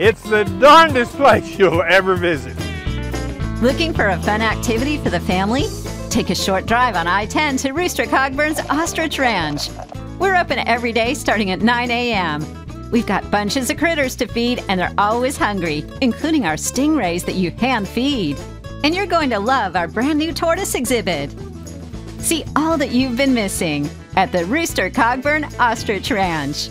It's the darndest place you'll ever visit. Looking for a fun activity for the family? Take a short drive on I 10 to Rooster Cogburn's Ostrich Ranch. We're open every day starting at 9 a.m. We've got bunches of critters to feed, and they're always hungry, including our stingrays that you hand feed. And you're going to love our brand new tortoise exhibit. See all that you've been missing at the Rooster Cogburn Ostrich Ranch.